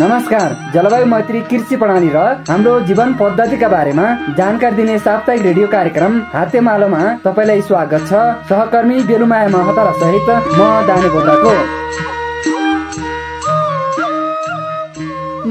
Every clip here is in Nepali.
नमस्कार जलवायु मैत्री कृषि प्रणाली र हाम्रो जीवन पद्धतिका बारेमा जानकारी दिने साप्ताहिक रेडियो कार्यक्रम हातेमालोमा तपाईँलाई स्वागत छ। सहकर्मी बेलुमाया महतारा सहित म दाने बोल्दाको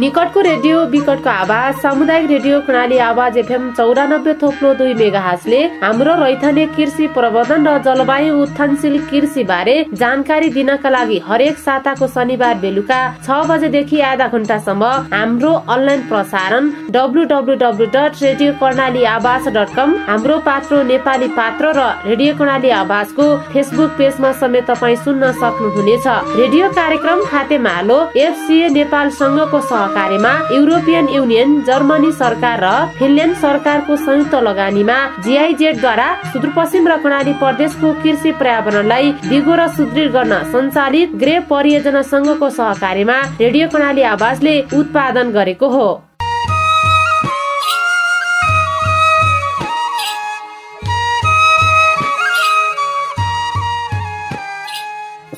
निकटको रेडियो विकटको आवाज सामुदायिक रेडियो प्रणाली आवाज एफएम चौरानब्बे थोप्लो दुई मेगा हासले हाम्रो रैथाने कृषि प्रबन्धन र जलवायु उत्थानशील कृषि बारे जानकारी दिनका लागि हरेक साताको शनिबार बेलुका छ बजेदेखि आधा घन्टासम्म हाम्रो अनलाइन प्रसारण W W W dot radio Karnali Awaaz dot com हाम्रो पात्रो नेपाली पात्र र रेडियो कर्णाली आवाजको फेसबुक पेजमा समेत तपाईँ सुन्न सक्नुहुनेछ। रेडियो कार्यक्रम खातेमा हालो एफसिए नेपाल संघको सहकार्यमा युरोपियन युनियन जर्मनी सरकार र फिनल्यान्ड सरकारको संयुक्त लगानीमा जिआइजेडद्वारा सुदूरपश्चिम र कर्णाली प्रदेशको कृषि पर्यावरणलाई दिगो र सुदृढ गर्न सञ्चालित ग्रे परियोजना संघको सहकार्यमा रेडियो कर्णाली आवाजले उत्पादन गरेको हो।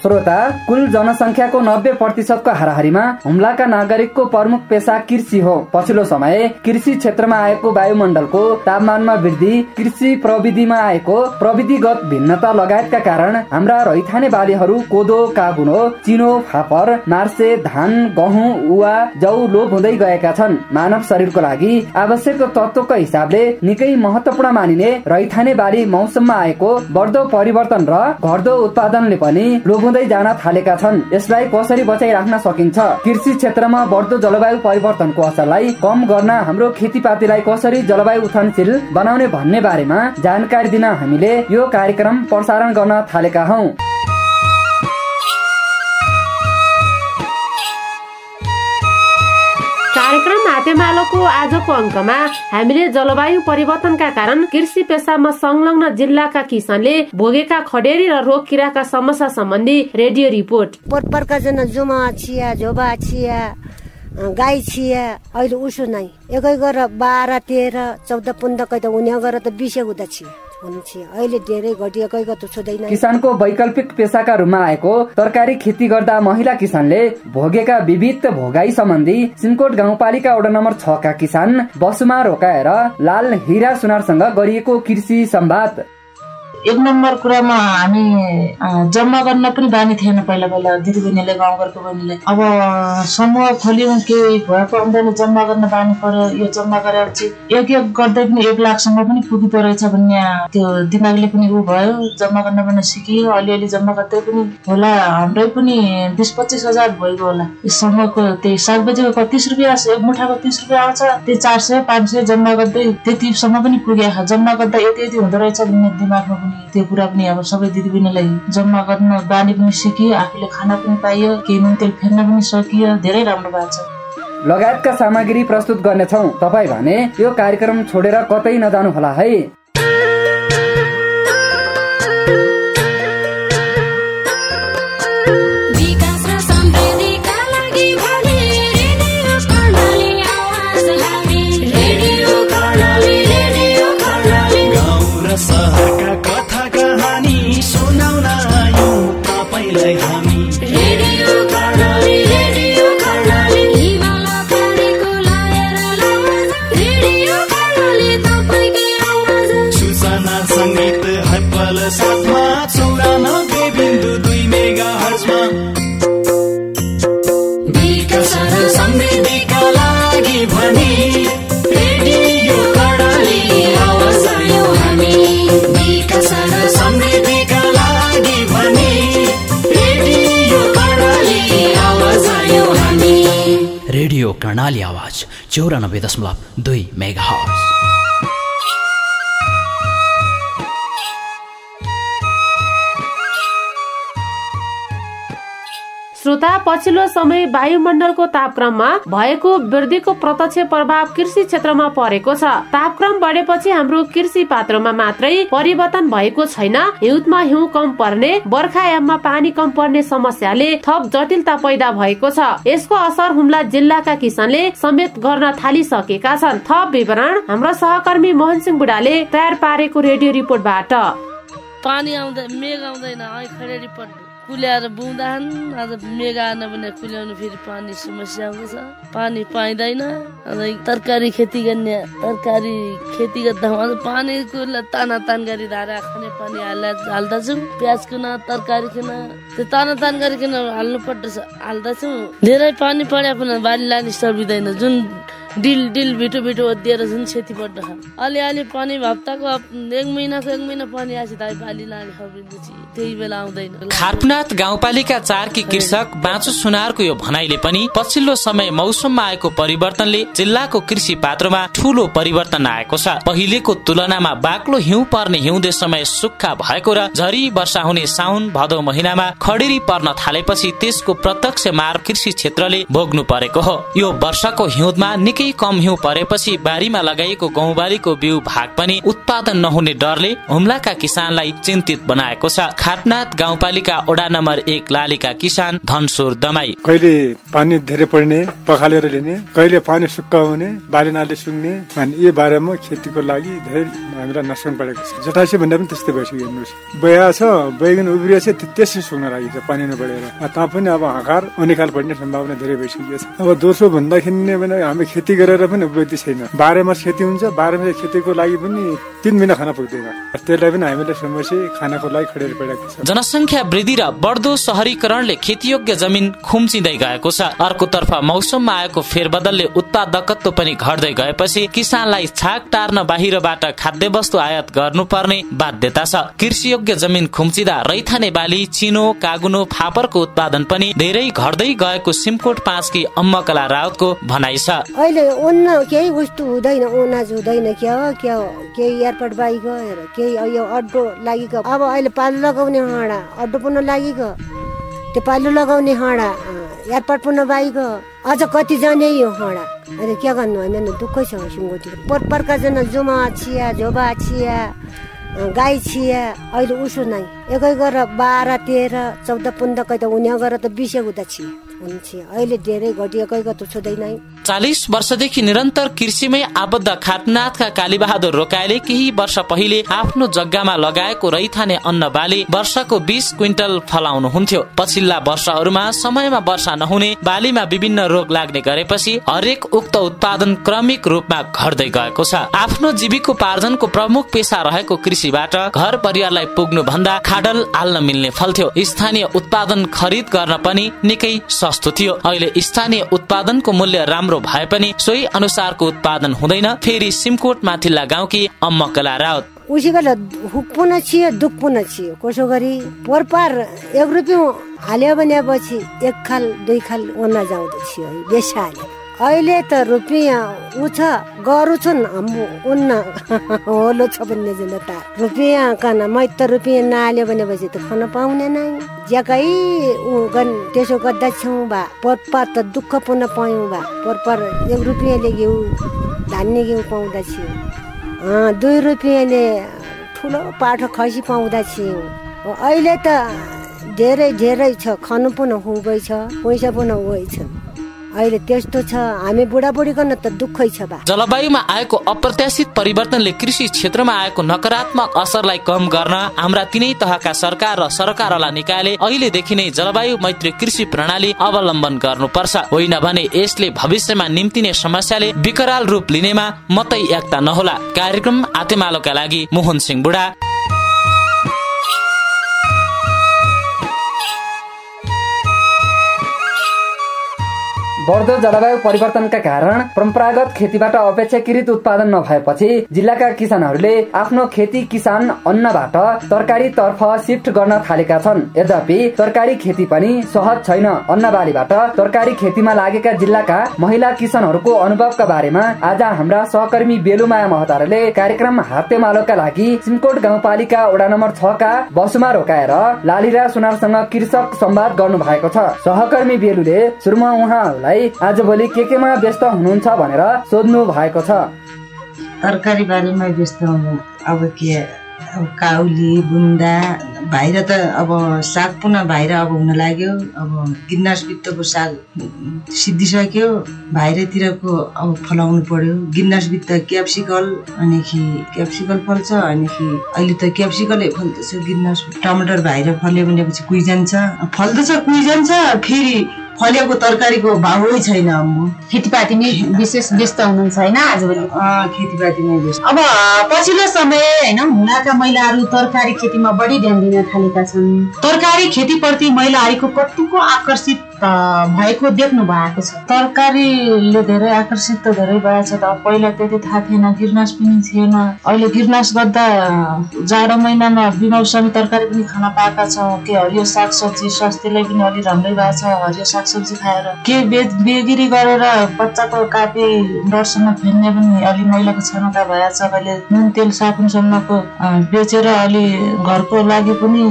श्रोता कुल जनसङ्ख्याको नब्बे प्रतिशतको हाराहारीमा हुम्लाका नागरिकको प्रमुख पेसा कृषि हो। पछिल्लो समय कृषि क्षेत्रमा आएको वायुमण्डलको तापमानमा वृद्धि कृषि प्रविधिमा आएको प्रविधिगत भिन्नता लगायतका कारण हाम्रा रैथाने बालीहरू कोदो कागुनो चिनो फापर नार्से धान गहुँ उवा जौ लोप हुँदै गएका छन्। मानव शरीरको लागि आवश्यक तत्वको हिसाबले निकै महत्वपूर्ण मानिने रैथाने बाली मौसममा आएको बढ्दो परिवर्तन र घट्दो उत्पादनले पनि लोप हुँदै जान थालेका छन्। यसलाई कसरी बचाइराख्न सकिन्छ? कृषि क्षेत्रमा बढ्दो जलवायु परिवर्तनको असरलाई कम गर्न हाम्रो खेतीपातीलाई कसरी जलवायु उथनशील बनाउने भन्ने बारेमा जानकारी दिन हामीले यो कार्यक्रम प्रसारण गर्न थालेका हौ। हातेमालोको आजको अङ्कमा हामीले जलवायु परिवर्तनका कारण कृषि पेसामा संलग्न जिल्लाका किसानले भोगेका खडेरी र रोग किराका समस्या सम्बन्धी रेडियो रिपोर्ट। जुमा छिया झोबा छिया गाई छिया अहिले उसो नै। एकै गर बाह्र तेह्र चौध पन्ध्र कै त उनी गर त बिसे हुँदा हुनु छिया। अहिले धेरै किसानको वैकल्पिक पेसाका रूपमा आएको तरकारी खेती गर्दा महिला किसानले भोगेका विविध भोगाई सम्बन्धी सिनकोट गाउँपालिका वडा नम्बर छ का किसान बसुमा रोकाएर लाल हिरा सुनारसँग गरिएको कृषि संवाद एक नम्बर कुरामा हामी जम्मा गर्न पनि बानी थिएन पहिला पहिला। दिदीबहिनीले गाउँघरको बहिनीले। अब समूह खोल्यौँ केही भएको आम्दानी जम्मा गर्न बानी पर्यो यो जम्मा चाहिँ एक एक गर्दै पनि एक लाखसम्म पनि पुगिँदो रहेछ भन्ने त्यो दिमागले पनि ऊ भयो। जम्मा गर्न पनि सिकियो। अलिअलि जम्मा गर्दै पनि होला। हाम्रै पनि बिस पच्चिस हजार भइगयो होला। समूहको त्यही सागबजीको क- तिस रुपियाँ एक मुठाको तिस रुपियाँ आउँछ। त्यो चार सय पाँच सय जम्मा गर्दै त्यतिसम्म पनि पुगे जम्मा गर्दा यति यति हुँदो रहेछ भन्ने दिमागमा पनि त्यो कुरा पनि अब सबै दिदीबहिनीलाई जम्मा गर्न बानी पनि सिकियो आफूले खान पनि पाइयो केही नुन तेल फेर्न पनि सकियो धेरै राम्रो भएको छ। लगायतका सामग्री प्रस्तुत गर्नेछौ। तपाईँ भने यो कार्यक्रम छोडेर कतै नजानु होला है। आवाज चौरानब्बे दशमलव दुई समय वायुमण्डलको तापक्रममा भएको वृद्धिको प्रत्यक्ष प्रभाव कृषि क्षेत्रमा परेको छ। तापक्रम बढेपछि हाम्रो कृषि पात्रमा मात्रै परिवर्तन भएको छैन। हिउँदमा हिउँ कम पर्ने बर्खायाममा पानी कम पर्ने समस्याले थप जटिलता पैदा भएको छ। यसको असर हुम्ला जिल्लाका किसानले समेत गर्न थालिसकेका छन्। थप विवरण हाम्रो सहकर्मी मोहन सिंह बुढाले तयार पारेको रेडियो रिपोर्टबाट। पानी आउँदैन मेघ आउँदैन खडेरी पड्नु कुल्याएर बुउँदान आज मेघ आएन भने कुल्याउनु फेरि पानी समस्या आउँदैछ पानी पाइँदैन। अन्त तरकारी खेती गर्ने तरकारी खेती गर्दा पानीको ताना तान गरी धारा खाने पानी हाल्दा हाल्दछौँ। प्याज किन तरकारी किन त्यो ताना तान गरिकन हाल्नु पर्दछ हाल्दछौँ। धेरै पानी परे पनि बाली लाने सकिँदैन जुन डिल डिल बिटो बिटो ओदिएर जुन क्षति अलिअलि पानी हप्ताको हप- एक महिनाको एक महिना पानी आएपछि बाली लाने खबिँदैछ त्यही बेला आउँदैन। खाटनाथ गाउँपालिका चारकी कृषक बाँचो सुनारको यो भनाइले पनि पछिल्लो समय मौसममा आएको परिवर्तनले जिल्लाको कृषि पात्रमा ठूलो परिवर्तन आएको छ। पहिलेको तुलनामा बाक्लो हिउँ पर्ने हिउँदे समय सुक्खा भएको र झरी वर्षा हुने साउन भदौ महिनामा खडेरी पर्न थालेपछि त्यसको प्रत्यक्ष मार कृषि क्षेत्रले भोग्नु परेको हो। यो वर्षको हिउँदमा निकै कम हिउँ परेपछि बारीमा लगाइएको गहुँबारीको बिउ भाग पनि उत्पादन नहुने डरले हुम्लाका किसानलाई चिन्तित बनाएको छ। खाटनाथ गाउँपालिका ओडा नम्बर एक लालीका किसान धनसुर दमाई। कहिले पानी धेरै पर्ने पखालेर लिने कहिले पानी सुक्खा हुने बाली नाली सुक्ने यी बारेमा खेतीको लागि धेरै हामीलाई नोक्सान परेको छ। जटासी भन्दा पनि त्यस्तै भइसक्यो बया छ बैगन उब्रिया छ त्यो त्यसै सुक्न लागेको छ पानी नपरेर तापनि अब हकार अनिकाल पर्ने सम्भावना धेरै भइसकेको छ। अब दोस्रो भन्दाखेरि हामी खेती गरेर पनि उपलब्धि छैन। बाह्र मास खेती हुन्छ बाह्र मास खेतीको लागि पनि तिन महिना खाना पुग्दैन। त्यसलाई पनि हामीले समस्या खानाको लागि खडेर परेको छ। जनसङ्ख्या वृद्धि र बढ्दो सहरीकरणले खेतीयोग्य जमिन खुम्चिँदै गएको छ। अर्कोतर्फ मौसममा आएको फेरबदलले उत्पादकत्व पनि घट्दै गएपछि किसानलाई छाक टार्न बाहिरबाट खाद्य वस्तु आयात गर्नुपर्ने बाध्यता छ। कृषियोग्य जमिन खुम्चिँदा रैथाने बाली चिनो कागुनो फापरको उत्पादन पनि धेरै घट्दै गएको सिमकोट पाँचकी अम्मकला राउतको भनाइ छ। अहिले उन्न केही वस्तु हुँदैन अनाज हुँदैन क्या हो क्या हो? केही एयरपोर्ट बाइक केही यो अड्डो लागेको। अब अहिले पालो लगाउने हाँडा अड्डो पुनः लागेको। त्यो पालो लगाउने हाँडा एयरपोर्ट पुनः बाइक अझ कति जाने यो हाँडा? अहिले के गर्नु होइन दुःखै छ सिङ्गोतिर पर प्रकारजना जुमा छिया झोबा छिया गाई छिया अहिले उसो नै। एकै गरेर बाह्र तेह्र चौध पन्ध्र कै त उनी गरेर त बिस हुँदा छिया। अहिले धेरै घटिएकै त चालिस वर्षदेखि निरन्तर कृषिमै आबद्ध खाटनाथका कालीबहादुर रोकाले केही वर्ष पहिले आफ्नो जग्गामा लगाएको रैथाने अन्न बाली वर्षको बीस क्विन्टल फलाउनुहुन्थ्यो। पछिल्ला वर्षहरूमा समयमा वर्षा नहुने बालीमा विभिन्न रोग लाग्ने गरेपछि हरेक उक्त उत्पादन क्रमिक रूपमा घट्दै गएको छ। आफ्नो जीविकोपार्जनको प्रमुख पेसा रहेको कृषिबाट घर परिवारलाई पुग्नु भन्दा खाडल हाल्न मिल्ने फल्थ्यो स्थानीय उत्पादन खरिद गर्न पनि निकै सस्तो थियो। अहिले स्थानीय उत्पादनको मूल्य राम्रो भए पनि सोही अनुसारको उत्पादन हुँदैन। फेरि सिमकोट माथिल्ला गाउँकी अम्मकला उसीबाट हुक पुनः छियो दुख पुनः छियो। कसो गरी पोरपार एक रुपियाँ हाल्यो भने पछि एक खाल दुई खाल ओना जाउँदो छियो बेसा हाल्यो अहिले त रुपियाँ ऊ छ गरु छन् हाम्रो उन्न। होलो छ भन्ने जन त रुपियाँ कन मै त रुपियाँ नहाल्यो भनेपछि त खान पाउने नै। ज्याकै ऊ गन त्यसो गर्दा छौँ बा पोरपार त दुःख पुनः पायौँ बा पोरपार एक रुपियाँले घिउ धान्ने घिउ पाउँदा छियो दुई रुपियाँले ठुलो पाठो खसी पाउँदा थियौँ अहिले त धेरै धेरै छ। खानु पनि हुँदै छ पैसा पनि हुँदै छ अहिले त्यस्तो छ हामी बुढाबुढी गर्न त दुःखै छ बा। जलवायुमा आएको अप्रत्याशित परिवर्तनले कृषि क्षेत्रमा आएको नकारात्मक असरलाई कम गर्न हाम्रा तिनै तहका सरकार र सरकारवाला निकायले अहिलेदेखि नै जलवायु मैत्री कृषि प्रणाली अवलम्बन गर्नुपर्छ। होइन भने यसले भविष्यमा निम्तिने समस्याले विकराल रूप लिनेमा मतै एकता नहोला। कार्यक्रम आतेमालोका लागि मोहन सिंह बुढा। बढ्दो जलवायु परिवर्तनका कारण परम्परागत खेतीबाट अपेक्षाकृत उत्पादन नभएपछि जिल्लाका किसानहरूले आफ्नो खेती किसान अन्नबाट तरकारी तर्फ सिफ्ट गर्न थालेका छन्। यद्यपि तरकारी खेती पनि सहज छैन। अन्न बालीबाट तरकारी खेतीमा लागेका जिल्लाका महिला किसानहरूको अनुभवका बारेमा आज हाम्रा सहकर्मी बेलुमाया महतारले कार्यक्रम हातेमालोका लागि सिमकोट गाउँपालिका वडा नम्बर छ का बसुमा रोकाएर लालिरा सुनारसँग कृषक संवाद गर्नु भएको छ। सहकर्मी बेलुले सुरुमा उहाँहरूलाई आजभोलि के केमा व्यस्त हुनुहुन्छ भनेर सोध्नु भएको छ। तरकारी बारेमा व्यस्त हुनु अब के अब काउली बुन्दा भाइर त अब साग पुनः भाइर अब हुन लाग्यो। अब गिन्नास बित्तको साग सिद्धिसक्यो। भाइरतिरको अब फलाउनु पर्यो। गिन्नास बित्त क्याप्सिकल अनिखि क्याप्सिकल फल्छ अनिखि अहिले त क्याप्सिकलै फल्दैछ। गिन्नास टमाटर भाइर फल्यो भनेपछि कुहिजान्छ फल्दैछ कुहिजान्छ फेरि फलेको तरकारीको भावै छैन खेतीपातीमै विशेष व्यस्त हुनुहुन्छ होइन आजभोलि खेतीपातीमै व्यस्त। अब पछिल्लो समय होइन हुनाका महिलाहरू तरकारी खेतीमा बढी ध्यान दिन थालेका छन्। तरकारी खेतीप्रति महिलाहरूको कतिको आकर्षित भएको देख्नु भएको छ। तरकारीले धेरै आकर्षित त धेरै भएको छ त। पहिला त्यति थाहा थिएन गिरनास पनि थिएन। अहिले गिरनास गर्दा जाडो महिनामा बिमौसमी तरकारी पनि खान पाएका छौँ। के हरियो सागसब्जी स्वास्थ्यलाई पनि अलि राम्रै भएको छ। हरियो सागसब्जी खाएर के बेच बेगिरी गरेर बच्चाको कापी डरसम्म फेर्ने पनि अलि महिलाको क्षमता भएको छ अहिले नुन तेल साबुनसम्मको बेचेर अलि घरको लागि पनि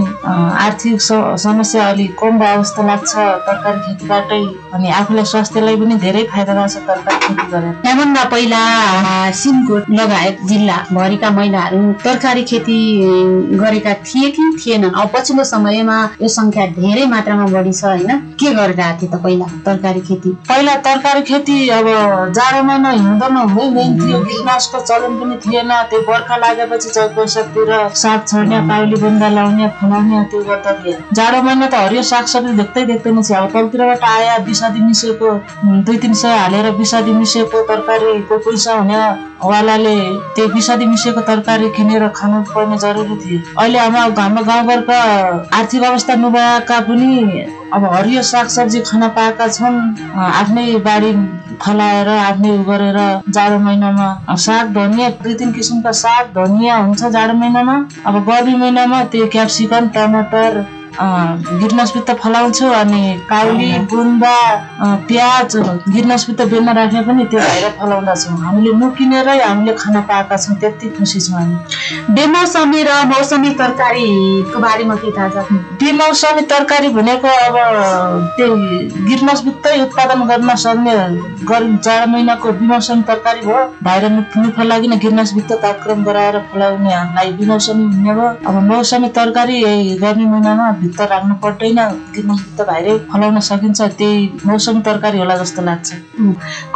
आर्थिक समस्या अलि कम जस्तो लाग्छ तरकारी खेतीबाटै अनि आफूलाई स्वास्थ्यलाई पनि धेरै फाइदा भएको छ तरकारी खेती गरेर। त्यहाँभन्दा पहिला सिमकोट लगायत जिल्ला भरिका महिलाहरू तरकारी खेती गरेका थिए कि थिएनन्? अब पछिल्लो समयमा यो संख्या धेरै मात्रामा बढी छ होइन? के गरिरहेका थिए त पहिला तरकारी खेती। पहिला तरकारी खेती अब जाडो महिना हिउँदो नहुँदै मेन थियो। गिरनासको चलन पनि थिएन। त्यो बर्खा लागेपछि वैशाखतिर साग छर्ने काउली बन्दा लाउने फलाउने त्यो गर्दा थियो जाडो महिना त हरियो सागसब्जी देख्दै देख्दैन थियो। अब तलतिरबाट आया विषादी मिसिएको दुई तिन सय हालेर विषादी मिसिएको तरकारीको पैसा हुने वालाले त्यो विषादी मिसिएको तरकारी किनेर खानु पर्ने जरुरी थियो। अहिले हाम्रो हाम्रो गाउँघरका आर्थिक अवस्था नभएका पनि अब हरियो सागसब्जी खान पाएका छन्। आफ्नै बारी फलाएर आफ्नै उ गरेर जाडो महिनामा साग धनियाँ दुई तिन किसिमका साग धनियाँ हुन्छ जाडो महिनामा। अब गर्मी महिनामा त्यो क्याप्सिकम टमाटर अ, गिर्नसपित्त फलाउँछु अनि काउली बुन्दा प्याज गिर्नसपित्त बेलमा राखेर पनि त्यो भएर फलाउँदा छौँ। हामीले नकिनेरै हामीले खान पाएका छौँ त्यति खुसी छौँ हामी। बेमौसमी र मौसमी तरकारीको बारेमा के थाहा छ बेमौसमी तरकारी भनेको अब त्यो गिर्नसभित्रै उत्पादन गर्न सक्ने गर्मी जाडो महिनाको बेमौसमी तरकारी भयो। बाहिर नुफल लागि नै गिर्नसभित्र तापक्रम गराएर फलाउनेहरूलाई बेमौसमी हुने भयो। अब मौसमी तरकारी गर्मी महिनामा भित्र राख्नु पर्दैन। गिर्नसभित्र बाहिरै फलाउन सकिन्छ त्यही मौसमी तरकारी होला जस्तो लाग्छ।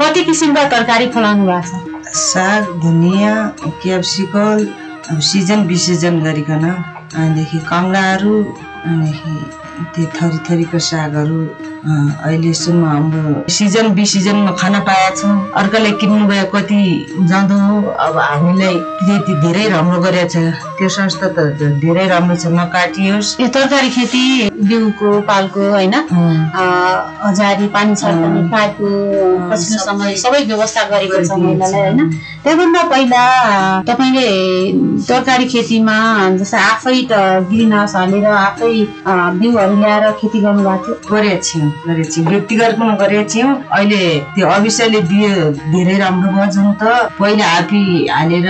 कति किसिमका तरकारी फलाउनु भएको छ? साग धनियाँ क्याप्सिकल अब सिजन बिसिजन गरिकन अनिदेखि कमलाहरू अनिदेखि त्यो थरी थरीको सागहरू अहिलेसम्म हाम्रो सिजन बिसिजनमा खान पाएका छौँ। अर्काले किन्नु भयो कति जाँदो हो। अब हामीलाई त्यति धेरै राम्रो गरेको छ त्यो संस्था त धेरै राम्रो छ। नकाटियोस्। यो तरकारी खेती बिउको पालको होइन? हजारी पानी छर्कने पाइपको पछिल्लो समय सबै व्यवस्था गरेको छ महिलालाई होइन? त्योभन्दा पहिला तपाईँले तरकारी खेतीमा जस्तै आफै त ग्रिन हाउस हालेर आफै बिउहरू ल्याएर खेती गर्नुभएको थियो। गरेका छौँ गरेका छौँ व्यक्तिगत पनि गरेका छौँ अहिले त्यो अविषयले बिहे धेरै राम्रो भयो जुन त। पहिला हापी हालेर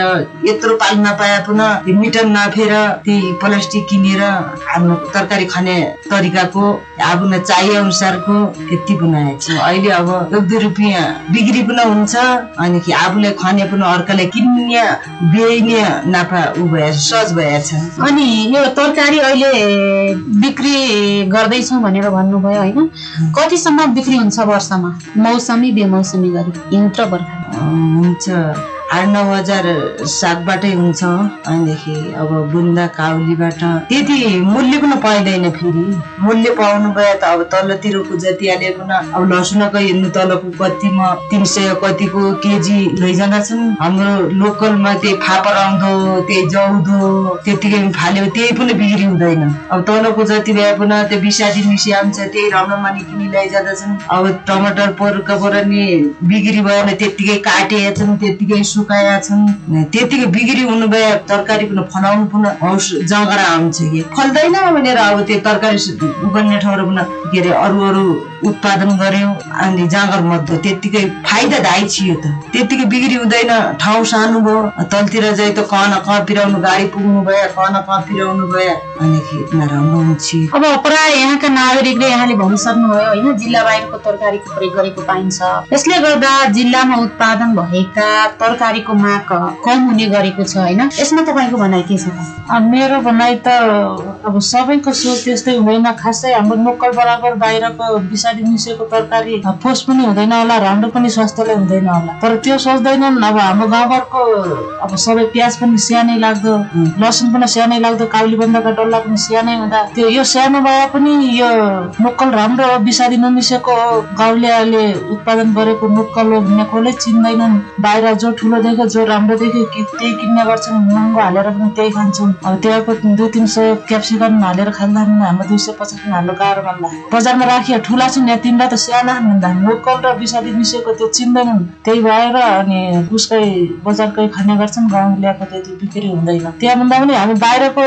यत्रो पाल नपाए पुनः त्यो मिटर नफेर त्यही प्लास्टिक किनेर आफ्नो तरकारी खाने तरिकाको आफूलाई चाहिए अनुसारको त्यति बनाएको अहिले अब एक दुई रुपियाँ बिक्री पनि हुन्छ अनि कि आफूलाई खाने पनि अर्कालाई किन्ने बेच्ने नाफा उ भएछ सहज भएछ अनि यो तरकारी अहिले बिक्री गर्दैछौँ भनेर भन्नुभयो होइन? कतिसम्म बिक्री हुन्छ वर्षमा? मौसमी बेमौसमी गरी। हिउँ र बर्खा हुन्छ। आठ नौ हजार सागबाटै हुन्छ। अनिदेखि अब बुन्दा काउलीबाट त्यति मूल्य पनि पाइँदैन फेरि। मूल्य पाउनु भयो त अब तलतिरको जति हाले पनि अब लसुनको हेर्नु तलको कतिमा तिन सय कतिको केजी लैजाँदा छन्। हाम्रो लोकलमा त्यही फापर आउँदो त्यही जौदो त्यतिकै फाल्यो त्यही पनि बिक्री हुँदैन। अब तलको जति भए पनि त्यो बिसादी आउँछ त्यही राम्रो मानि किनी लैजाँदा छन्। अब टमाटर पोरका नि बिक्री भएन त्यत्तिकै छन् त्यत्तिकै सुकाएका छन्। त्यतिकै बिक्री हुनु भए तरकारी पनि फलाउनु पनि हौस जगरा आउँछ कि। फल्दैन भनेर अब त्यो तरकारी गर्ने ठाउँहरू पनि के अरे अरू अरू उत्पादन गर्यो अनि जाँगर मध्ये त्यत्तिकै फाइदा दाइ छियो त। त्यत्तिकै बिक्री हुँदैन ठाउँ सानो भयो तलतिर जाइ त कहाँ न कहाँ पिराउनु गाडी पुग्नु भयो कहाँ न कहाँ पिराउनु भयो अनि नराम्रो हुन्छ अब प्राय यहाँका नागरिकले यहाँले भनिसक्नुभयो होइन जिल्ला बाहिरको तरकारीको प्रयोग गरेको पाइन्छ। यसले गर्दा जिल्लामा उत्पादन भएका तरकारीको माग कम हुने गरेको छ होइन? यसमा तपाईँको भनाइ के छ? मेरो भनाइ त अब सबैको सोच त्यस्तै हुँदैन खासै हाम्रो लोकल बराबर बाहिरको बिसाडी मिसिएको तरकारी फोस पनि हुँदैन होला राम्रो पनि स्वास्थ्यलाई हुँदैन होला। तर त्यो सोच्दैनन् अब हाम्रो गाउँघरको अब सबै प्याज पनि सानै लाग्दो लसुन पनि सानै लाग्दो काउली बन्दाका डल्ला पनि सानै हुँदा त्यो यो सानो भए पनि यो लोकल राम्रो हो बिसारी नमिसेको हो। गाउँलेहरूले उत्पादन गरेको लोकल हो भन्ने कसले चिन्दैनन्। बाहिर जो ठुलो देख्यो जो राम्रो देख्यो कि त्यही किन्ने गर्छन् महँगो हालेर पनि त्यही खान्छन्। अब त्यहाँको दुई तिन सय क्याप्सिकम हालेर खाँदा हाम्रो दुई सय पचास हाल्नु गाह्रो भन्दा। बजारमा राखियो ठुला यहाँ तिनवटा त साना भन्दा लोकल र बिसारी मिसेको त्यो चिन्दैनन् त्यही भएर अनि उसकै बजारकै खाने गर्छन् गाउँलेको त्यति बिक्री हुँदैन। त्यहाँ भन्दा पनि हामी बाहिरको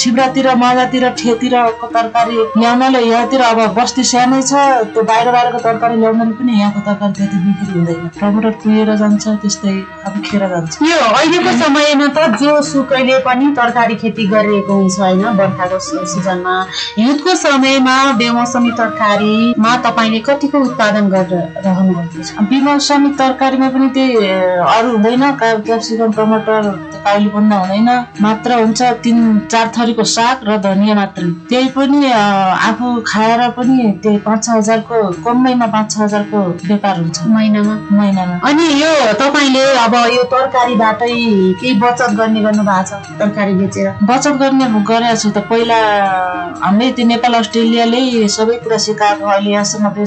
छिब्रातिर मजातिर ठेतिरको तरकारी ल्याउनाले यहाँतिर अब बस्ती सानै छ त्यो बाहिर बाहिरको तरकारी ल्याउनाले पनि यहाँको तरकारी त्यति बिक्री हुँदैन। टमाटर कुहिएर जान्छ त्यस्तै अब खेर जान्छ। यो अहिलेको समयमा त जो सुकैले पनि तरकारी खेती गरिरहेको हुन्छ होइन बर्खाको सिजनमा। हिउँदको समयमा बेमौसमी तरकारीमा तपाईँले कतिको उत्पादन गरेर रहनु भएको छ बिमौसमी तरकारीमा पनि त्यही अरू हुँदैन। क्याप्सिकम टमाटर काउली बन्दा हुँदैन मात्र हुन्छ तिन चार थरीको साग र धनियाँ मात्र। त्यही पनि आफू खाएर पनि त्यही पाँच छ हजारको कम्मैमा पाँच छ हजारको व्यापार हुन्छ। महिनामा? महिनामा। अनि यो तपाईँले अब यो तरकारीबाटै केही बचत गर्ने गर्नु भएको छ तरकारी बेचेर? बचत गर्ने गरेको छु त। पहिला हाम्रै त्यो नेपाल अस्ट्रेलियाले सबै कुरा सिकाएको अहिले यहाँसम्म पनि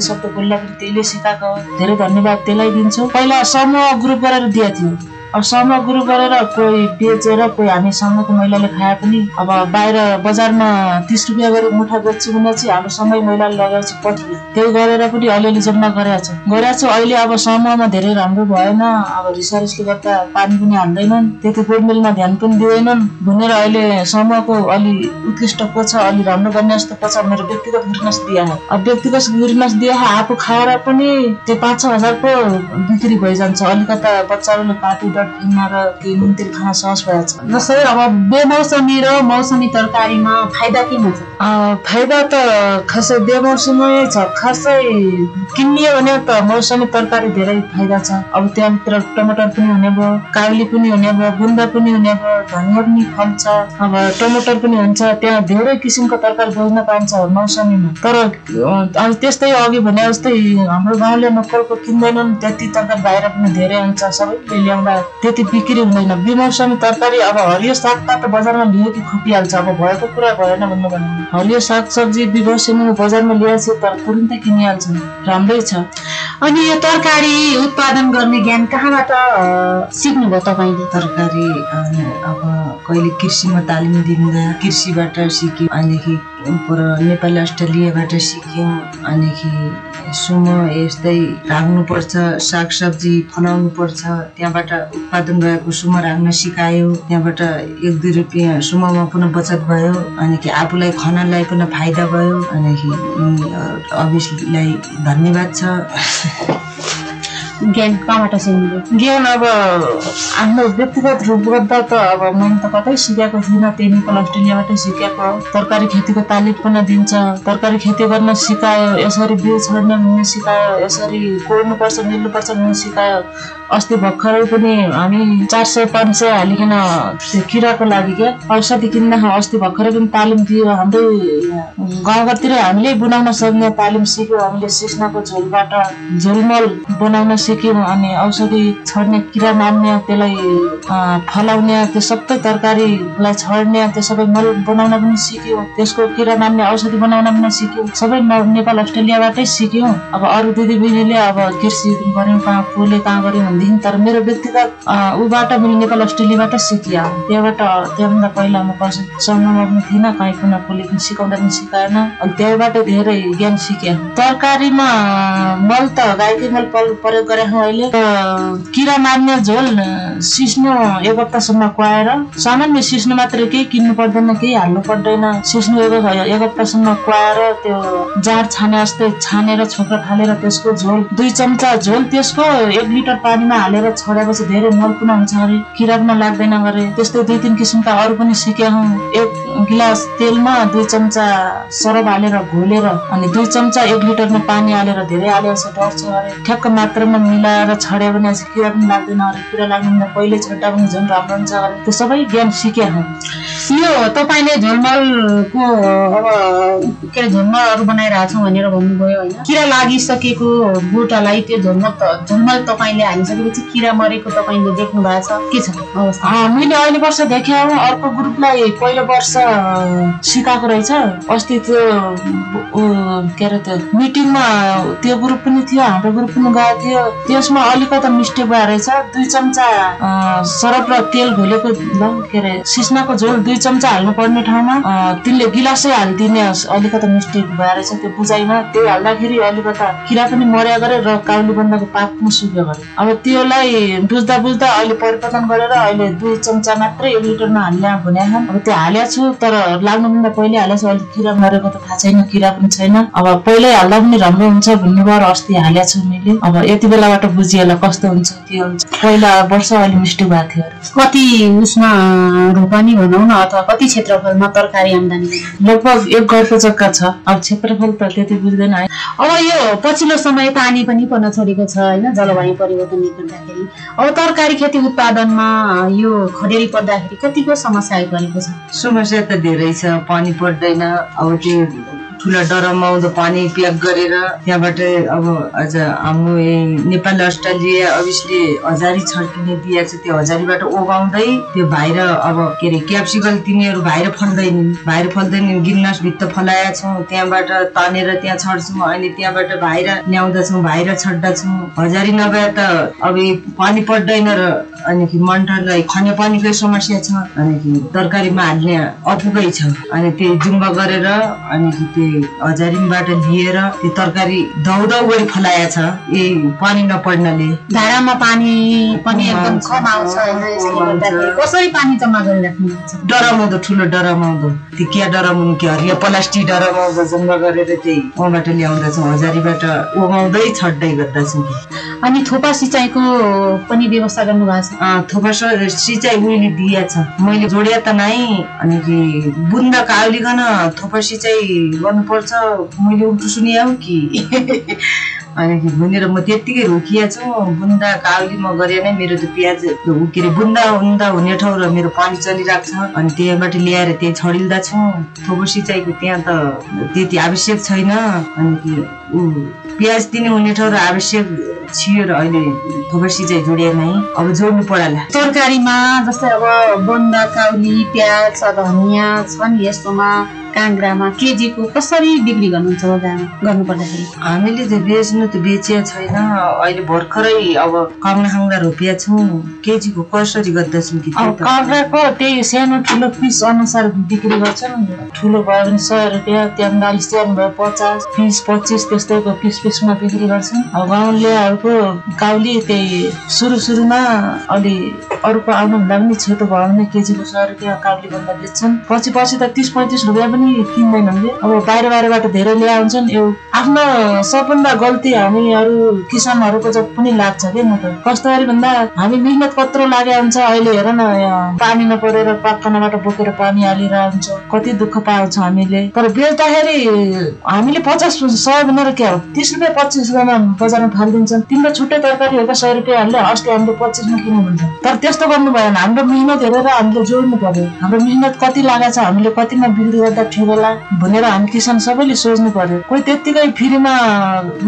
त्यसले सिकाएको। धेरै धन्यवाद त्यसलाई दिन्छु पहिला समूह ग्रुप गरेर दिएको थियो अब समूह ग्रुप गरेर कोही बेचेर कोही हामी समूहको महिलाले खाए पनि अब बाहिर बजारमा तिस रुपियाँ गरेर मुठा बेच्छु भने चाहिँ हाम्रो सँगै महिलाले छु पछि त्यही गरेर पनि अलिअलि जम्मा गरेको छु गरेको छु। अहिले अब समूहमा धेरै राम्रो भएन। अब रिसर्चले गर्दा पानी पनि हाल्दैनन् त्यति गोडमेलमा ध्यान पनि दिँदैनन्। भनेर अहिले समूहको अलि उत्कृष्ट छ अलि राम्रो गर्ने जस्तो को छ मेरो व्यक्तिगत गुरुनास है। अब व्यक्तिगत गुरुनास है। आफू खाएर पनि त्यो पाँच छ हजारको बिक्री भइजान्छ। अलिकता बच्चाहरूले पार्टी डट किनेर केही नुन तेल खान सहज भएछ जस्तै अब बेमौसमी र मौसमी तरकारीमा फाइदा के हुन्छ? अँ, फाइदा त खासै बेमौसमै छ। खासै किनियो भने त मौसमी तरकारी धेरै फाइदा छ। अब त्यहाँभित्र टमाटर पनि हुने भयो काउली पनि हुने भयो गुन्दा पनि हुने भयो धनियाँ पनि फल्छ। अब टमाटर पनि हुन्छ त्यहाँ धेरै किसिमको तरकारी बेच्न पाइन्छ मौसमीमा। तर त्यस्तै अघि भने जस्तै हाम्रो गाउँले नक्कलको किन्दैनन् त्यति तरकारी बाहिर पनि धेरै हुन्छ सबैले ल्याउँदा त्यति बिक्री हुँदैन। बेमौसमी तरकारी अब हरियो साग त बजारमा लियो कि खपिहाल्छ अब भएको कुरा भएन भन्नु भन्नु हरियो साग सब्जी बेमौसमी बजारमा ल्याएपछि तर तुरुन्तै किनिहाल्छ। राम्रै छ। अनि यो तरकारी उत्पादन गर्ने ज्ञान कहाँबाट सिक्नुभयो तपाईँले? तरकारी अब कहिले कृषिमा तालिम दिँदा कृषिबाट सिक्यौँ अनिदेखि पर नेपाली अस्ट्रेलियाबाट सिक्यौँ अनिदेखि सुमो यस्तै राख्नुपर्छ सागसब्जी फलाउनुपर्छ त्यहाँबाट उत्पादन भएको सुमो राख्न सिकायो। त्यहाँबाट एक दुई रुपियाँ सुमोमा पनि बचत भयो। अनिदेखि आफूलाई खनालाई पनि फाइदा भयो। अनिदेखि अफिसलाई धन्यवाद छ। ज्ञान कहाँबाट सिक्नुभयो? ज्ञान अब आफ्नो व्यक्तिगत रूप गर्दा त अब मैले त कतै सिकेको थिइनँ त्यही नेपाल अस्ट्रेलियाबाटै सिकेको। हो। तरकारी खेतीको तालिम पनि दिन्छ। तरकारी खेती गर्न सिकायो। यसरी बिउ छर्ने भन्ने सिकायो। यसरी कोर्नुपर्छ मिल्नुपर्छ भन्ने सिकायो। अस्ति भर्खरै पनि हामी चार सय पाँच सय हालिकन किराको लागि क्या औषधि किन्दा अस्ति भर्खरै पनि तालिम दियो हाम्रै गाउँघरतिर हामीले बनाउन सक्ने तालिम सिक्यो। हामीले सिस्नाको झोलबाट झोलमल बनाउन सिक्यो अनि औषधि छर्ने किरा मार्ने त्यसलाई फलाउने त्यो सबै तरकारीलाई छर्ने त्यो सबै मल बनाउन पनि सिक्यौँ। त्यसको किरा मार्ने औषधि बनाउन पनि सिक्यौँ। सबै नेपाल अस्ट्रेलियाबाटै सिक्यौँ। अब अरू दिदीबहिनीले अब कृषि गऱ्यौँ कहाँ कसले कहाँ गऱ्यौँ भनेदेखि तर मेरो व्यक्तिगत अँ, उबाट मैले नेपाल अस्ट्रेलियाबाट सिकेँ अब त्यहाँबाट त्योभन्दा पहिला म कसै सङ्घमा पनि थिइनँ कहीँ कुनै कसले पनि सिकाउँदा पनि सिकाएन। अनि त्यहाँबाट धेरै ज्ञान सिकेँ। तरकारीमा मल त गाईकै मल प्रयोग छौँ अहिले। किरा मार्ने झोल सिस्नो एक हप्तासम्म कुहाएर सामान्य सिस्नो मात्रै केही किन्नु पर्दैन केही हाल्नु पर्दैन। सिस्नो एक एक हप्तासम्म कुहाएर त्यो जाँड छाने जस्तै छानेर छोक्रा फालेर त्यसको झोल दुई चम्चा झोल त्यसको एक लिटर पानीमा हालेर छरेपछि धेरै मल पनि हुन्छ अरे किरा पनि लाग्दैन गरे त्यस्तै दुई तिन किसिमका अरू पनि सिकेका हौँ। एक गिलास तेलमा दुई चम्चा सरब हालेर घोलेर अनि दुई चम्चा एक लिटरमा पानी हालेर धेरै हालेपछि डढ्छ अरे। ठ्याक्क मात्रामा मिलाएर छड्यो भने चाहिँ किरा पनि लाग्दैन अरे। किरा लाग्नु पहिले छड्दा पनि झन् राम्रो हुन्छ अरे। त्यो सबै ज्ञान सिकेका हौँ। यो तपाईँले झोलमलको अब के अरे झोलमलहरू बनाइरहेको छौँ भनेर भन्नुभयो होइन। किरा लागिसकेको बुटालाई त्यो झोलमल झोलमल तपाईँले हालिसकेपछि किरा मरेको तपाईँले देख्नु भएको छ। के छ? अवस्था। मैले अहिले वर्ष देखेँ अर्को ग्रुपलाई पहिलो वर्ष सिकाएको रहेछ। अस्ति त्यो के अरे त्यो मिटिङमा त्यो ग्रुप पनि थियो हाम्रो ग्रुप पनि गएको थियो। त्यसमा अलिकति मिस्टेक भयो रहेछ। दुई चम्चा सरप र तेल घोलेको ल के अरे सिस्नाको झोल दुई चम्चा हाल्नु पर्ने ठाउँमा तिनले गिलासै हालिदिने अलिकति मिस्टेक भयो रहेछ त्यो बुझाइमा त्यो हाल्दाखेरि अलिकता किरा पनि मर्या गरे र काउली बन्दाको पात पनि सुक्यो गरे अब त्योलाई बुझ्दा बुझ्दा अहिले परिवर्तन गरेर अहिले दुई चम्चा मात्रै एक लिटरमा हाल्ने भने अब त्यो हालेको छु तर लाग्नुभन्दा पहिले हालेको छु। अहिले किरा मरेको त थाहा छैन किरा पनि छैन। अब पहिल्यै हाल्दा पनि राम्रो हुन्छ भन्ने भएर अस्ति हालेको छु मैले। अब यति बेलाबाट बुझिहाल्ला कस्तो हुन्छ के हुन्छ। पहिला वर्ष अहिले मिस्टेक भएको थियो। कति उसमा रोपनी भनौँ न अथवा कति क्षेत्रफलमा तरकारी आम्दानी? लगभग एक घरको जग्गा छ। अब क्षेत्रफल त त्यति बुझ्दैन है। अब यो पछिल्लो समय पानी पनि पर्न छोडेको छ होइन? जलवायु परिवर्तनले गर्दाखेरि। अब तरकारी खेती उत्पादनमा यो खडेरी पर्दाखेरि कतिको समस्या आइपरेको छ? समस्या त धेरै छ पानी पर्दैन अब त्यो ठुला डरममा आउँदो पानी प्याक गरेर त्यहाँबाट अब अझ हाम्रो नेपाल अस्ट्रेलिया अभियसली हजारी छर्किने दिया छ त्यो हजारीबाट ओगाउँदै त्यो भाइर अब के अरे क्याप्सिकल तिनीहरू भाइर फल्दैनन् भाइर फल्दैनन् गिन्नास भित्त फलाएका छौँ त्यहाँबाट तानेर त्यहाँ छर्छौँ अनि त्यहाँबाट भाइर ल्याउँदछौँ भाइर छड्दछौँ हजारी नभए त अब पानी पर्दैन र अनि मन्टरलाई खाने पानीकै समस्या छ अनि तरकारीमा हाल्ने अपुगै छ। अनि त्यो जुम्बा गरेर अनि त्यो हजारीबाट लिएर त्यो तरकारी धौधौ गरी फलाएको छ। यही पानी नपर्नाले। धारामा पानी पनि एकदम कम आउँछ। कसरी पानी जम्मा गरिराख्नु आउँदो ठुलो डरम आउँदो त्यो क्या डरम आउनु के हरियो प्लास्टिक डरम आउँदो जम्मा गरेर त्यही उहाँबाट ल्याउँदछौँ। हजारीबाट उगाउँदै छड्दै गर्दछौँ। अनि थोपा सिँचाइको पनि व्यवस्था गर्नु भएको छ थोपा सिँचाइ उहिले दिया छ मैले जोडिया त नै अनि कि बुन्दा काउलीकन थोपा सिँचाइ गर्नुपर्छ मैले उल्टो सुनिया हो कि अनि भनेर म त्यत्तिकै रोकिया छु बुन्दा काउली म गरे नै मेरो त्यो प्याज के अरे बुन्दा उन्दा हुने ठाउँ र मेरो पानी चलिरहेको छ अनि त्यहाँबाट ल्याएर त्यहाँ छरिल्दा छु थोपा सिँचाइको त्यहाँ त त्यति आवश्यक छैन अनि ऊ प्याज दिने हुने ठाउँ र आवश्यक छियो र अहिले थोपा सिँचाइ जोडिया नै अब जोड्नु पराला। तरकारीमा जस्तै अब बन्दा काउली प्याज धनियाँ छन् यस्तोमा। काङ्ग्रामा केजीको कसरी बिक्री गर्नुहुन्छ बजारमा गर्नु पर्दाखेरि हामीले त बेच्नु त बेचिया छैन। अहिले भर्खरै अब काङ्डा खाङ्डा रोपिया छौँ। केजीको कसरी गर्दछौँ कि अब काँक्राको त्यही सानो ठुलो पिस अनुसार बिक्री गर्छन्। ठुलो भयो भने सय रुपियाँ त्यहाँदेखि अलिक सानो भयो पचास। बिस पच्चिस त्यस्तैको पिस पिसमा बिक्री गर्छन्। अब गाउँलेहरूको काउली त्यही सुरु सुरुमा अलि अरूको आउनुभन्दा पनि छिटो भयो भने केजीको सय रुपियाँ काउली भन्दा बेच्छन्। पछि पछि त तिस पैँतिस रुपियाँ पनि किन्दैनन् कि अब बाहिर बाहिरबाट धेरै ल्याए हुन्छन्। यो आफ्नो सबभन्दा गल्ती हामीहरू किसानहरूको चाहिँ पनि लाग्छ कि म त? कस्तो गरी भन्दा हामी मिहिनेत कत्रो लागेको हुन्छ। अहिले हेर न पानी नपरेर पाखनाबाट बोकेर पानी हालेर हुन्छ। कति दुःख पाउँछौँ हामीले। तर बेच्दाखेरि हामीले पचास सय भनेर के हो? तिस रुपियाँ पच्चिस रुपियाँमा बजारमा फालिदिन्छन्। तिम्रो छुट्टै तरकारी हो सय रुपियाँ हाल्यो। अस्ति हामीले पच्चिसमा किन्नु भन्छ तर त्यस्तो गर्नु भएन हाम्रो मिहिनेत हेरेर हामीले जोड्नु पर्यो। हाम्रो मिहिनेत कति लागेको छ हामीले कतिमा बिक्री गर्दा ठिक होला भनेर हामी किसान सबैले सोच्नु पर्यो। कोही त्यत्तिकै फ्रीमा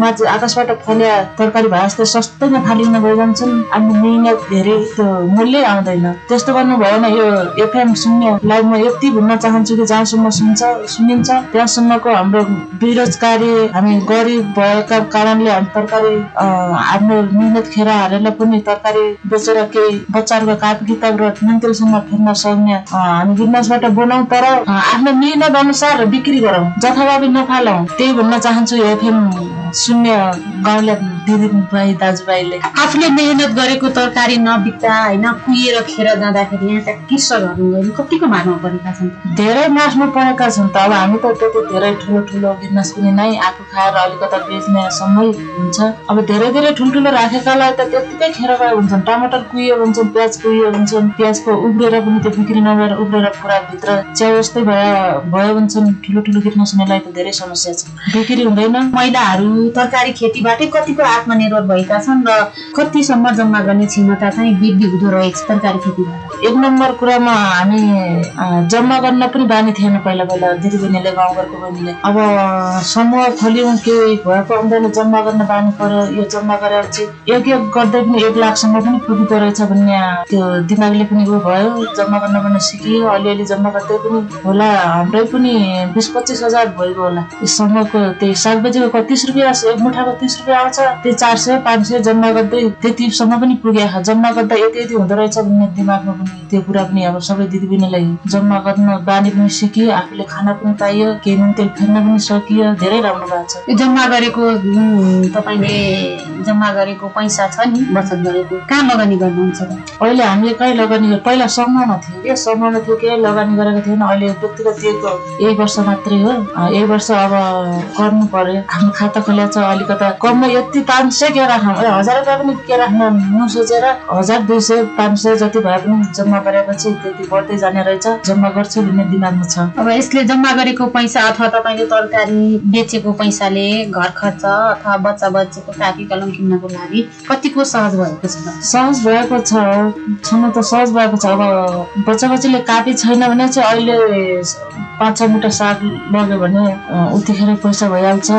माथि आकाशबाट फल्या तरकारी भए जस्तै सस्तैमा फालिन गइरहन्छन्। आफ्नो मिहिनेत धेरै त्यो मूल्य आउँदैन। त्यस्तो गर्नु भएन यो एफएम लाइभ म यति भन्न चाहन्छु कि जहाँसम्म सुन्छ सुनिन्छ त्यहाँसम्मको हाम्रो बेरोजगारी हामी गरिब भएका कारणले हामी तरकारी आफ्नो मिहिनेत खेर हारेर पनि तरकारी बेचेर केही बच्चाहरूको काप किताब र नुनतेलसम्म फेर्न सक्ने हामी बिजनेसबाट बनाउँ तर आफ्नो मिहिनेत अनुसार बिक्री गरौँ। जथाभावी नफालौँ त्यही भन्न चाहन्छु एफएम शून्य गाउँले दिदीभाइ दाजुभाइले। आफूले मेहनत गरेको तरकारी नबिक्दा होइन कुहिएर खेर जाँदाखेरि यहाँका कृषकहरू कतिको मार्नु परेका छन्? धेरै मार्नु परेका छन् त। अब हामी त त्यति धेरै ठुलो ठुलो बिजनेस पनि नै आफू खाएर अलिकता बेच्नेसम्मै हुन्छ। अब धेरै धेरै ठुल्ठुलो राखेकालाई त त्यत्तिकै खेर गए हुन्छन्। टमाटर कुहियो भन्छन् प्याज कुहियो भन्छन् प्याजको उब्रेर पनि त्यो बिक्री नभएर उब्रेर पुरा भित्र च्याउ जस्तै भयो भयो भन्छन् ठुलो ठुलो बिजनेस हुनेलाई त धेरै समस्या छ। बिक्री हुँदैन। महिलाहरू तरकारी खेतीबाटै कतिको आत्मनिर्भर भएका छन् र कतिसम्म जम्मा गर्ने क्षमता चाहिँ वृद्धि हुँदो रहेछ तरकारी खेतीबाट। एक नम्बर कुरामा हामी जम्मा गर्न पनि बानी थिएन पहिला पहिला। दिदीबहिनीले गाउँघरको बहिनीले। अब समूह खोल्यौँ के भएको आउँदैन जम्मा गर्न बानी पर्यो यो जम्मा गरेर चाहिँ एक एक गर्दै पनि एक लाखसम्म पनि पुगिँदो रहेछ भन्ने त्यो दिमागले पनि ऊ भयो। जम्मा गर्न पनि सिकियो। अलिअलि जम्मा गर्दै पनि होला। हाम्रै पनि बिस पच्चिस हजार भइगयो होला। यो समूहको त्यही सागबजीको क- तिस रुपियाँ एक मुठाको तिस रुपियाँ आउँछ। त्यो चार सय पाँच सय जम्मा गर्दै त्यतिसम्म पनि पुगे जम्मा गर्दा यति यति हुँदो रहेछ भन्ने दिमागमा पनि त्यो कुरा पनि अब सबै दिदीबहिनीलाई जम्मा गर्न बानी पनि सिकियो आफूले खान पनि पाइयो केही नुन तेल फेर्न पनि सकियो धेरै राम्रो भएको छ। यो जम्मा गरेको तपाईँले जम्मा गरेको पैसा छ नि बचत गरेको कहाँ लगानी गर्नुहुन्छ? त? अहिले हामीले कहीँ लगानी पहिला समूहमा थियो। के समूहमा थियो के लगानी गरेको थिएन अहिले व्यक्तिगत दिएको यही वर्ष मात्रै हो। यही वर्ष अब गर्नु पर्यो। हाम्रो खाता खोल्या छ अलिकता कममा यति पाँच सय के राख्नु हजार रुपियाँ पनि के राख्नु नसोचेर हजार दुई सय पाँच सय जति भए पनि जम्मा गरेपछि त्यति बढ्दै जाने रहेछ। जम्मा गर्छु भन्ने दिमागमा छ। अब यसले जम्मा गरेको पैसा अथवा तपाईँले तरकारी बेचेको पैसाले घर खर्च अथवा बच्चा बच्चीको कापी कलम किन्नको लागि कतिको सहज भएको छ? सहज भएको छ। छन त सहज भएको छ। अब बच्चा बच्चीले कापी छैन भने चाहिँ अहिले पाँच छ मुठा साग लग्यो भने उतिखेर पैसा भइहाल्छ।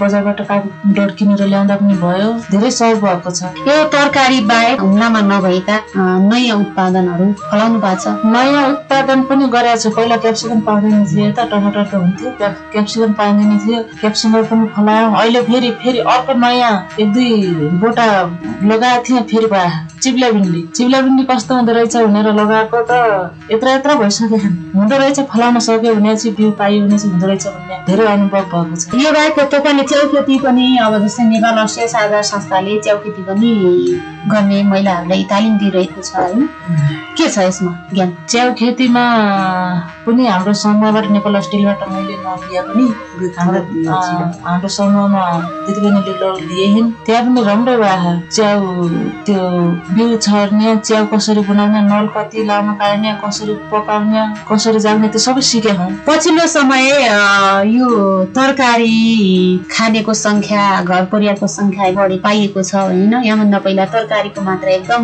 बजारबाट कापी डर किनेर ल्याउँदा पनि भयो। धेरै सहज भएको छ। यो तरकारी बाहेक हुम्लामा नभएका नयाँ उत्पादनहरू फलाउनु भएको छ। नयाँ उत्पादन पनि गरेको छु पहिला क्याप्सिकम पाउँदैन थियो त टमाटर त हुन्थ्यो। क्याप- क्याप्सिकम पाइँदैन थियो क्याप्सिकम पनि फलायौँ। अहिले फेरि फेरि अर्को नयाँ एक दुई बोटा लगाएको थिएँ फेरि भयो चिप्ला भिन्डी चिप्ला भिन्डी कस्तो हुँदो रहेछ भनेर लगाएको त यत्र यत्र भइसक्यो। हुँदो रहेछ फलाउन सक्यो भने चाहिँ बिउ पाइयो भने चाहिँ हुँदो रहेछ भन्ने धेरै अनुभव भएको छ। यो बाहेक तपाईँले च्याउ खेती पनि अब जस्तै नेपाल राष्ट्रिय साझा संस्थाले च्याउ खेती पनि गर्ने महिलाहरूलाई तालिम दिइरहेको छ होइन के छ यसमा? ज्ञान। च्याउ खेतीमा पनि हाम्रो समूहबाट नेपाल अस्ट्रेलियाबाट मैले नलिए पनि हाम्रो हाम्रो समूहमा दिदीबहिनीले ल- लिएन त्यहाँ पनि राम्रो भयो च्याउ त्यो बिउ छर्ने च्याउ कसरी बनाउने नल कति लामो काट्ने कसरी पकाउने कसरी जाग्ने त्यो सबै सिकेँ हौ। पछिल्लो समय यो तरकारी खानेको संख्या घर परिवारको संख्या बढी पाइएको छ होइन। यहाँभन्दा पहिला तरकारीको मात्रा एकदम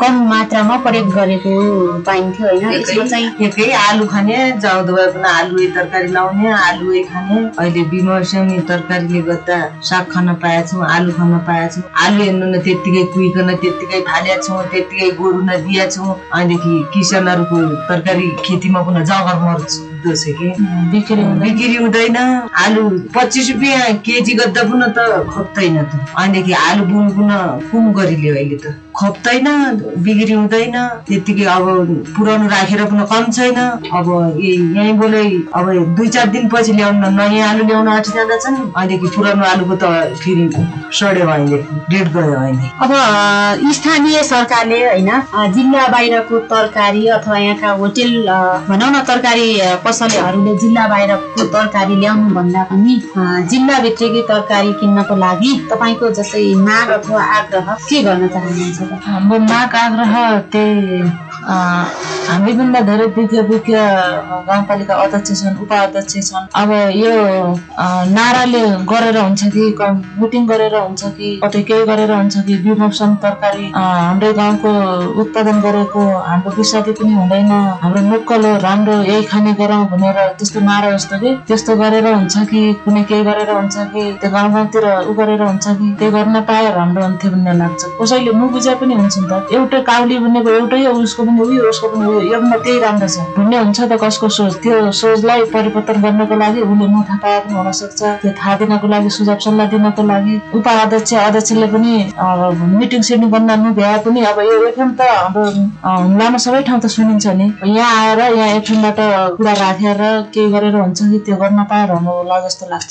कम मात्रामा प्रयोग गरेको पाइन्थ्यो होइन। यसमा चाहिँ एकै आलु खाने जाउँदो भए पनि आलु तरकारी लाउने आलु खाने। अहिले बिमर्स्याउने तरकारीले गर्दा साग खान पाएछौँ आलु खान पाएछौँ आलु हेर्नु न त्यत्तिकै कुहिकन त्यत्तिकै फालेका छौँ त्यत्तिकै गोरु न दिएछौँ अहिलेदेखि किसानहरूको तरकारी खेतीमा पनि जगर मर्छ छ कि बिक्री हुँदैन। आलु पच्चिस रुपियाँ केजी गर्दा पनि त खप्दैन त। अहिलेदेखि आलु बुनु पुन कुन गरिल्यो अहिले त? खप्दैन बिक्री हुँदैन त्यतिकै अब पुरानो राखेर पनि कम छैन। अब यही- यहीँ बोले अब दुई चार दिनपछि ल्याउन नयाँ आलु ल्याउन आँटी जाँदैछन् अहिलेदेखि पुरानो आलुको त फेरि सड्यो अहिले डेट गयो अहिले। अब स्थानीय सरकारले होइन जिल्ला बाहिरको तरकारी अथवा यहाँका होटेल भनौँ न तरकारी पसलेहरूले जिल्ला बाहिरको तरकारी ल्याउनु भन्दा पनि जिल्लाभित्रकै तरकारी किन्नको लागि तपाईँको जस्तै माग अथवा आग्रह के गर्न चाहनुहुन्छ? हाम्रो माग आग्रह त्यही हामीभन्दा धेरै विज्ञ विज्ञ गाउँपालिका अध्यक्ष छन् उपाध्यक्ष छन्। अब यो नाराले गरेर हुन्छ कि मिटिङ गरेर हुन्छ कि कतै केही गरेर हुन्छ कि बिमौसम तरकारी हाम्रै गाउँको उत्पादन गरेको हाम्रो विषादी पनि हुँदैन। हाम्रो हो राम्रो यही खाने गरौँ भनेर त्यस्तो नारा जस्तो कि त्यस्तो गरेर हुन्छ कि कुनै केही गरेर हुन्छ कि त्यो गाउँ गाउँतिर उ गरेर हुन्छ कि त्यो गर्न पाए राम्रो हुन्थ्यो भन्ने लाग्छ। कसैले नबुझे पनि हुन्छ नि त। एउटै काउली भनेको एउटै हो उसको पनि उयो उसको पनि उयो एउटा त्यही राम्रो छ। भन्ने हुन्छ त कसको सोच? त्यो सोचलाई परिवर्तन गर्नको लागि उसले नथाहा पनि हुनसक्छ त्यो थाहा दिनको लागि सुझाव सल्लाह दिनको लागि उपाध्यक्ष अध्यक्षले पनि मिटिङ सिटिङ गर्न नभ्याए पनि अब यो एफएम त हाम्रो हुम्लामा सबै ठाउँ त सुनिन्छ नि। यहाँ आएर यहाँ एफएमबाट कुरा राखेर केही गरेर हुन्छ कि त्यो गर्न पाए राम्रो होला जस्तो लाग्छ।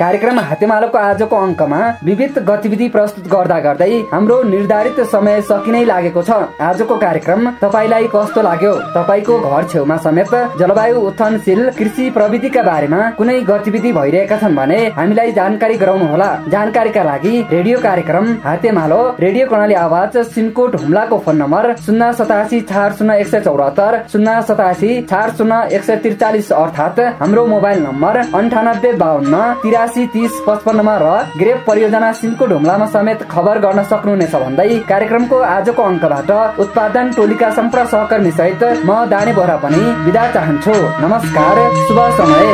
कार्यक्रम हातेमालोको आजको अङ्कमा विविध गतिविधि प्रस्तुत गर्दा गर्दै हाम्रो निर्धारित समय सकिनै लागेको छ। आजको कार्यक्रम तपाईँलाई कस्तो लाग्यो? तपाईँको घर छेउमा समेत जलवायु उत्थानशील कृषि प्रविधिका बारेमा कुनै गतिविधि भइरहेका छन् भने हामीलाई जानकारी गराउनु होला जानकारीका लागि रेडियो कार्यक्रम हातेमालो रेडियो कर्णाली आवाज सिमकोट हुम्लाको फोन नम्बर शून्य सतासी चार शून्य एक सय चौरात्तर शून्य सतासी चार शून्य एक सय त्रिचालिस अर्थात् हाम्रो मोबाइल नम्बर अन्ठानब्बे बाहन्न तिरासी बयासी तिस पचपन्नमा र ग्रेप परियोजना सिल्को ढुङ्गामा समेत खबर गर्न सक्नुहुनेछ भन्दै कार्यक्रमको आजको अङ्कबाट उत्पादन टोलीका सम्प्र सहकर्मी सहित म दाने बोरा पनि विदा चाहन्छु। नमस्कार शुभ समय।